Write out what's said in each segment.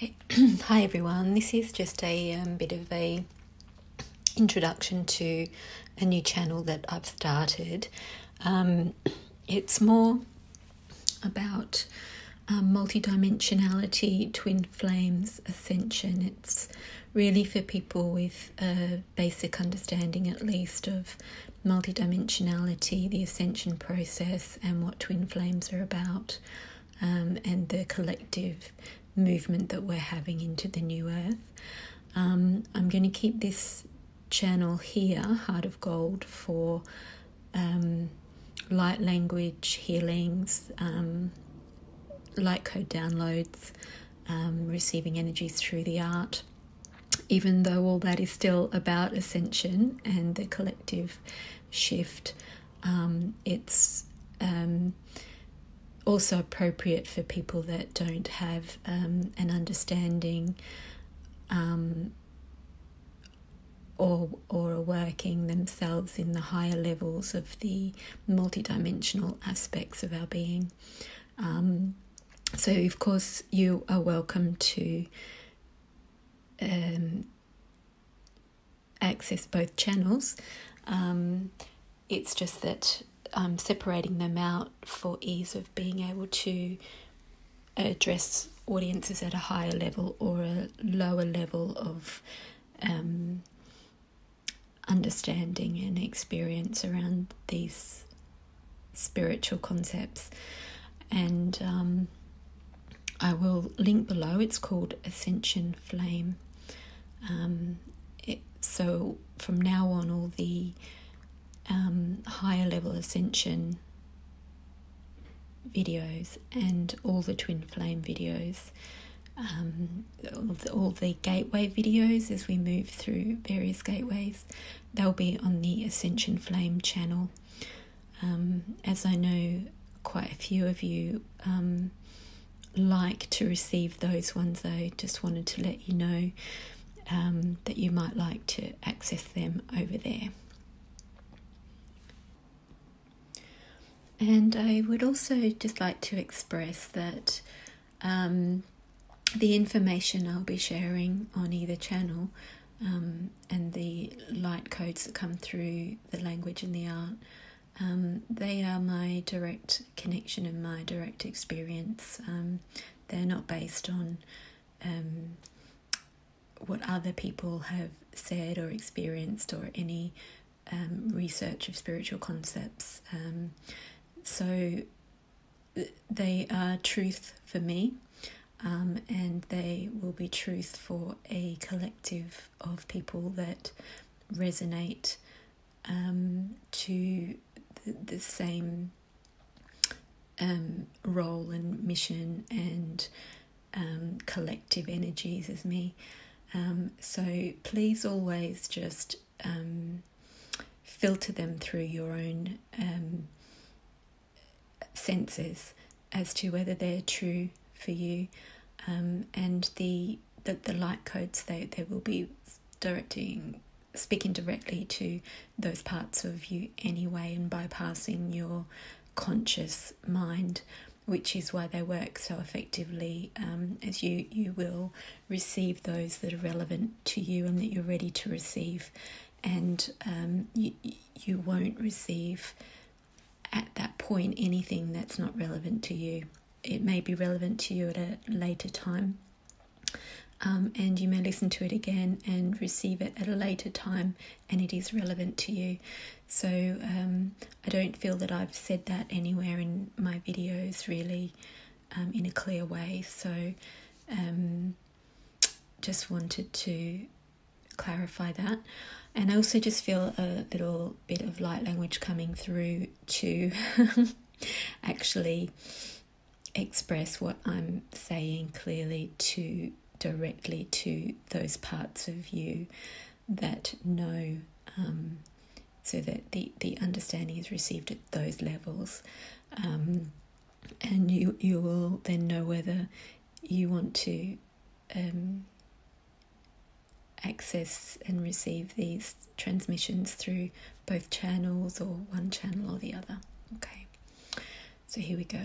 Hi, everyone. This is just a um, bit of a introduction to a new channel that I've started. Um, it's more about um, multidimensionality, twin flames, ascension. It's really for people with a basic understanding, at least, of multidimensionality, the ascension process, and what twin flames are about, um, and the collective movement that we're having into the new earth. Um, I'm going to keep this channel here, Heart of Gold, for um, light language healings, um, light code downloads, um, receiving energies through the art. Even though all that is still about ascension and the collective shift, um, it's um, also appropriate for people that don't have um, an understanding um, or or are working themselves in the higher levels of the multidimensional aspects of our being. Um, so, of course, you are welcome to um, access both channels. Um, it's just that I'm separating them out for ease of being able to address audiences at a higher level or a lower level of um, understanding and experience around these spiritual concepts. And um, I will link below. It's called Ascension Flame. Um, it, so from now on, all the um, higher level ascension videos and all the twin flame videos, um, all, the, all the gateway videos as we move through various gateways, they'll be on the Ascension Flame channel. Um, as I know, quite a few of you um, like to receive those ones, I just wanted to let you know um, that you might like to access them over there. And I would also just like to express that um, the information I'll be sharing on either channel um, and the light codes that come through the language and the art, um, they are my direct connection and my direct experience. Um, they're not based on um, what other people have said or experienced or any um, research of spiritual concepts. So they are truth for me, um, and they will be truth for a collective of people that resonate um, to the, the same um, role and mission and um, collective energies as me. Um, so please always just um, filter them through your own senses as to whether they're true for you. Um, and the, the the light codes they, they will be directing speaking directly to those parts of you anyway and bypassing your conscious mind which is why they work so effectively um, as you you will receive those that are relevant to you and that you're ready to receive and um, you, you won't receive at that point anything that's not relevant to you. It may be relevant to you at a later time, um, and you may listen to it again and receive it at a later time, and it is relevant to you. So um, I don't feel that I've said that anywhere in my videos really um, in a clear way. So um, just wanted to clarify that. And I also just feel a little bit of light language coming through to actually express what I'm saying clearly to directly to those parts of you that know um, so that the, the understanding is received at those levels um, and you you will then know whether you want to um, access and receive these transmissions through both channels or one channel or the other. Okay, so here we go.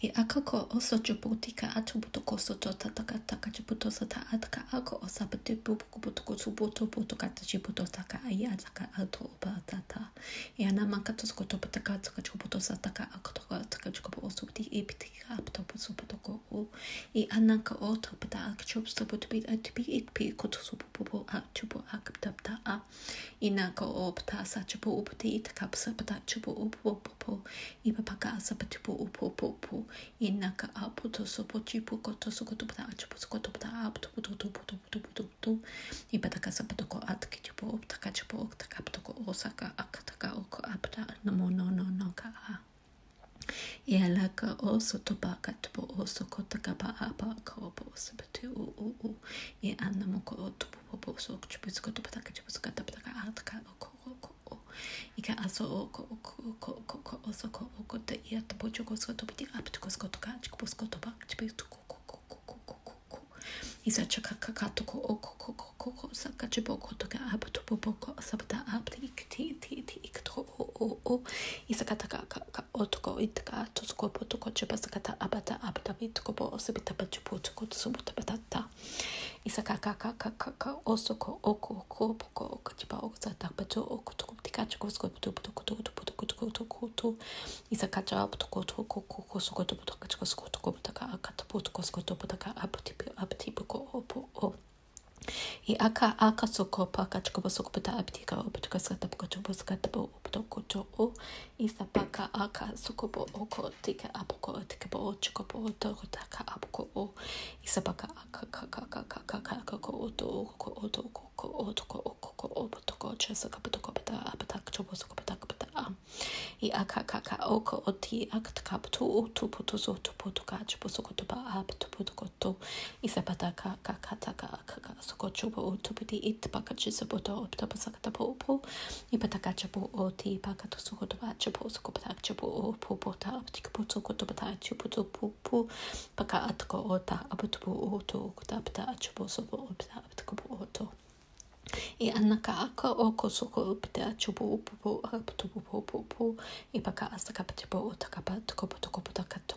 He akoko oso juputi ka atubuto koso jota taka taka juputo sota atka ako osabete bubuku butuko subuto buto kata juputo taka ayi ataka ato oba tata. He anamaka tosko topo taka taka juputo sataka akotoka taka juputo osubuti epiti ka aptopo subuto ko o. He anaka o topo ta akchup subuto bit atubi itpi koto subupo akchupo akptapta a. Inako opta sachupo upti itakapsa pata chupo upopo. Ipapaka asapetupo upopo. inaka aputo sopochipu koto sokoto pata achupu sokoto pata apto puto to puto puto puto puto ibadaka sapatoko atki chupo optaka chupo oktaka aptoko osaka akataka oko apta namo no no no ka a. Ialaka o sotobaka tupo o sokotaka pa apa ka opo sabatu u u u. I anamoko o tupo popo sok chupis kotopataka chupis katapataka ataka ok i ka aso o ko o ko o ko o ko ko o so ko o ko te ia te pocho ko so to piti a piti ko so to ka chipu so to pa chipu to ko ko ko ko ko ko ko ko i sa chaka ka ka to ko o ko ko ko ko ko sa ka chipu ko to ka a piti po po ko sa pata a piti i ti ti ti i ka to o o o i sa ka ta ka ka ka o to ko i te ka to so ko po to ko chipa sa ka ta a ისაკაკაკაკაკაკა ოსოკო ოკო კოპკო კჭბა ოკსატაბაჯო ოკუთკუპტიკაჩკოსკოპტუკუტუკუტუკუტუკუტუკუტუკუტუ ისაკაჭაბტკოტოკოკოკოსკოტოპტაკაჩკოსკოტოპტაკა აკატბოტკოსკოტოპტაკა აპტიპ აპტიპკო ოპო ო и ака ака сокопа качкова сокопта аптека опчка сатапка чубоска тапо оптоко чоо и сапака ака сокопо око тика апко тика по очко по отоко така апко о и сапака 오도 오도 오고 오도 오고 오고 오부터 거쳐서 가부터 거부터 아부터 저보서 i akakaka oko oti aktkaptu utuputuso tuputukachpusokotupa aptuputukotu isapataka kakataka akaka sokochupo utupiti itpakachisapoto optapasakatapo upu ipatakachapo oti pakatusokotupachapo sokopatakchapo upupota aptikputukotupatakchuputupupu pakaatko ota aputupu utu ukutapta achuposopo optaptkopo oto И аннакаака око суку птя чубу пупу аптупу пупу и пока асакапти по такапа ткопу ткопу такату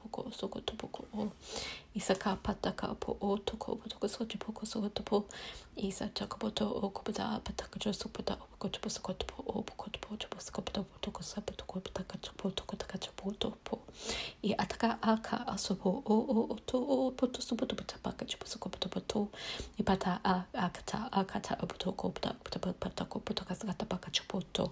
poco soko to poco o isaka pataka po o to ko po to ko so po so to po isa taka po to o ko da pataka jo so po da o ko to so ko to po o ko to po to so ko to to ko sa po to ko pataka jo po to ko taka jo po to po i ataka aka aso po o o o to o po to so po to pataka jo po so ko to po to i pata a akata akata po to ko po to po to pataka po to ka sa ta pa ka jo po to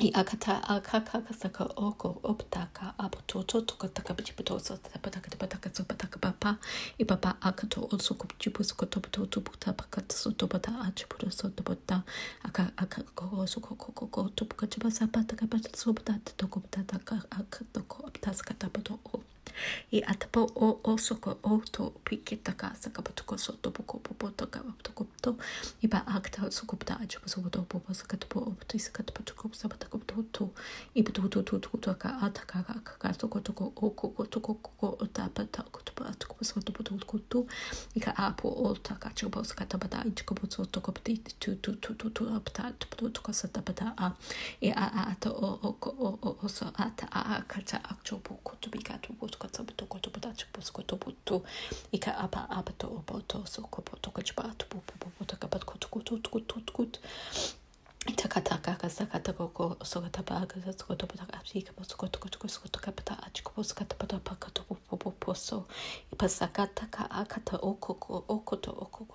И аката акака касака око оптака аптото тока така бичпто со тапа така тапа така со патака папа и папа акато отсо купчипо со котопто тупта паката со топата ачпро со топта ака ака кого со коко коко тупка чба сапа така пата со пата токопта така ака токо оптаска тапато оп И ата по о о соко о то пике така сака по туко со то поко по по така по туко то и ба акта соко пта ачо по соко то по по сака то по о то и сака то по туко са по тако то то и по туко то то туко то ка а така ка ка ка соко туко о ко ко туко ко ко о та па та ко то па туко по соко то по туко то и ка а по о така чо по сака та па та и чо по со то ко пти ту ту ту ту ту а пта то туко са та па та а и а а то о о ко о о со а та а ка та акчо по ко то би ка то по tokatsabuto kotobuta chipuskotobuto ika apa apato oboto sokopoto kachpato pupupuputa kapat kotukutukututkut takataka kasakatakoko sokatapaakasakotopatakasikapasokotokotokosokotokapata achikoposkatapatapakatopopoposo ipasakataka akata okoko okoto okoko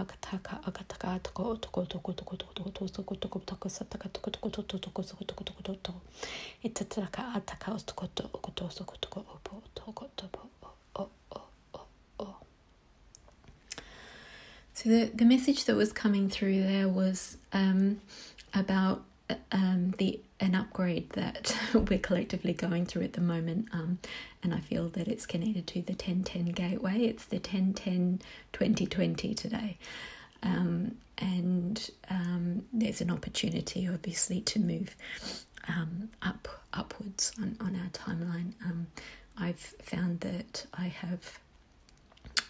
So the, the message that was coming through there was um, about um, the an upgrade that we're collectively going through at the moment, um, and I feel that it's connected to the 1010 gateway. It's the 1010 2020 today. Um, and um, there's an opportunity, obviously, to move um, up upwards on, on our timeline. Um, I've found that I have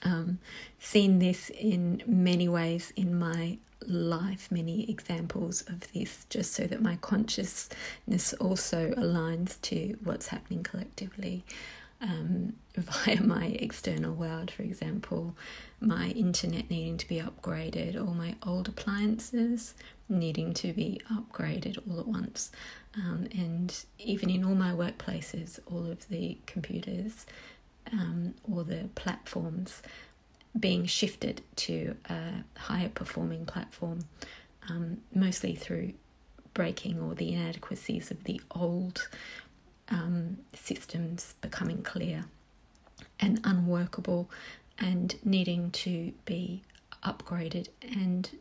um, seen this in many ways in my life, many examples of this, just so that my consciousness also aligns to what's happening collectively um, via my external world, for example, my internet needing to be upgraded, or my old appliances needing to be upgraded all at once. Um, and even in all my workplaces, all of the computers um, or the platforms being shifted to a higher performing platform, um, mostly through breaking or the inadequacies of the old um, systems becoming clear and unworkable and needing to be upgraded and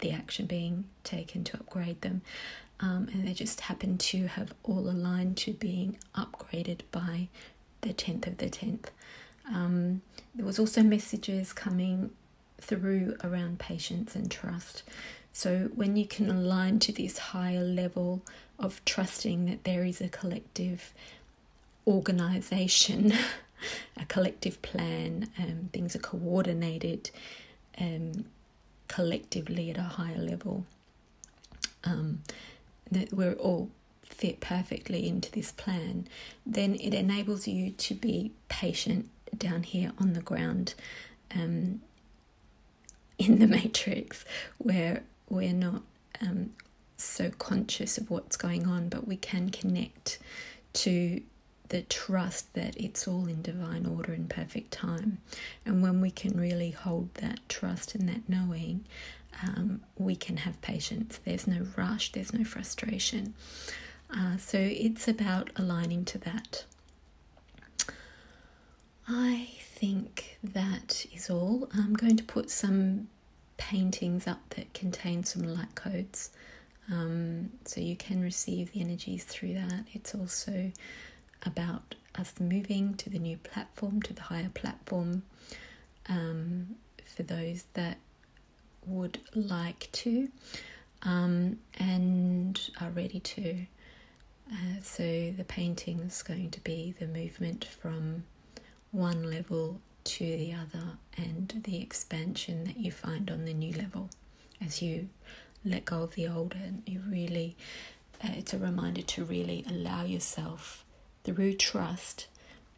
the action being taken to upgrade them. Um, and they just happen to have all aligned to being upgraded by the 10th of the 10th. Um, there was also messages coming through around patience and trust. So when you can align to this higher level of trusting that there is a collective organization, a collective plan, um, things are coordinated um, collectively at a higher level, um, that we're all fit perfectly into this plan, then it enables you to be patient down here on the ground um, in the matrix where we're not um, so conscious of what's going on, but we can connect to the trust that it's all in divine order and perfect time. And when we can really hold that trust and that knowing, um, we can have patience. There's no rush, there's no frustration. Uh, so it's about aligning to that. I think that is all. I'm going to put some paintings up that contain some light codes um, so you can receive the energies through that. It's also about us moving to the new platform, to the higher platform, um, for those that would like to um, and are ready to. Uh, so the painting is going to be the movement from one level to the other and the expansion that you find on the new level. As you let go of the old and you really uh, it's a reminder to really allow yourself through trust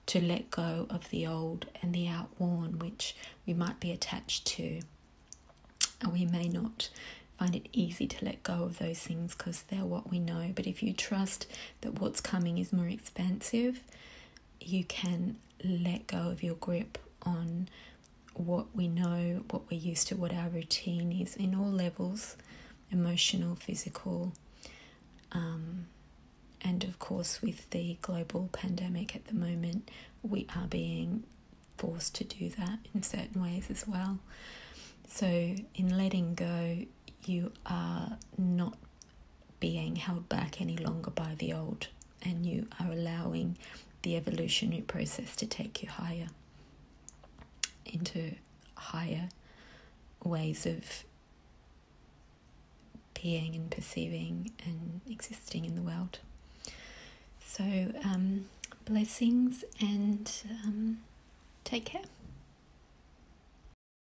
to let go of the old and the outworn which we might be attached to. And we may not find it easy to let go of those things because they're what we know. But if you trust that what's coming is more expansive you can let go of your grip on what we know, what we're used to, what our routine is in all levels emotional, physical, um, and of course, with the global pandemic at the moment, we are being forced to do that in certain ways as well. So, in letting go, you are not being held back any longer by the old, and you are allowing the evolutionary process to take you higher into higher ways of being and perceiving and existing in the world. So, um, blessings and um, take care.